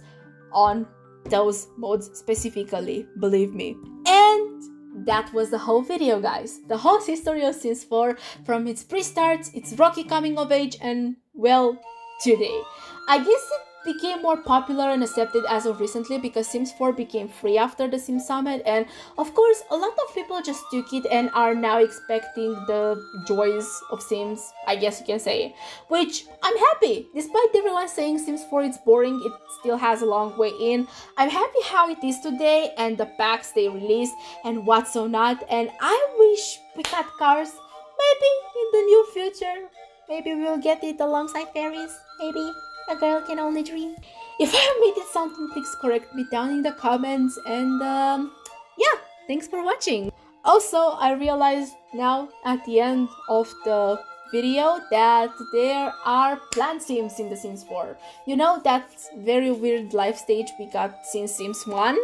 on those modes specifically, believe me. And that was the whole video, guys. The whole history of Sims 4 from its pre-start, its rocky coming of age, and well, today. I guess it became more popular and accepted as of recently because Sims 4 became free after the Sims Summit and of course a lot of people just took it and are now expecting the joys of Sims, I guess you can say. Which I'm happy. Despite everyone saying Sims 4 is boring, it still has a long way in. I'm happy how it is today and the packs they released and what's so not and I wish we got cars maybe in the near future. Maybe we'll get it alongside fairies, maybe. A girl can only dream. If I [LAUGHS] omitted something, please correct me down in the comments. And um, yeah, thanks for watching. Also, I realized now at the end of the video that there are plant sims in The Sims 4. You know that very weird life stage we got since Sims 1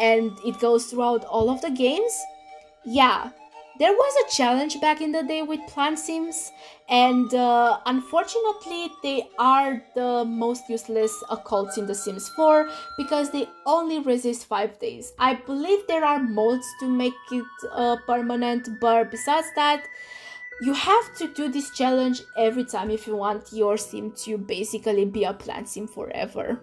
and it goes throughout all of the games? Yeah, there was a challenge back in the day with plant sims and uh, unfortunately they are the most useless occults in the sims 4 because they only resist 5 days. I believe there are modes to make it uh, permanent but besides that you have to do this challenge every time if you want your sim to basically be a plant sim forever.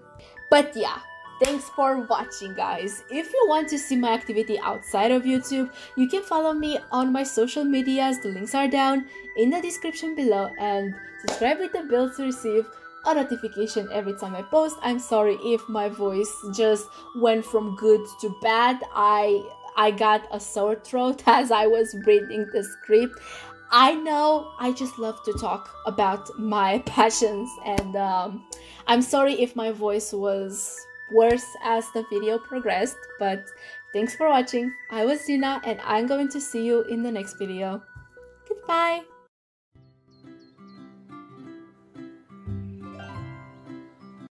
But yeah Thanks for watching guys. If you want to see my activity outside of YouTube, you can follow me on my social medias, the links are down in the description below and subscribe with the bell to receive a notification every time I post. I'm sorry if my voice just went from good to bad. I I got a sore throat [LAUGHS] as I was reading the script. I know I just love to talk about my [LAUGHS] passions and um, I'm sorry if my voice was worse as the video progressed, but thanks for watching. I was Dyna and I'm going to see you in the next video. Goodbye!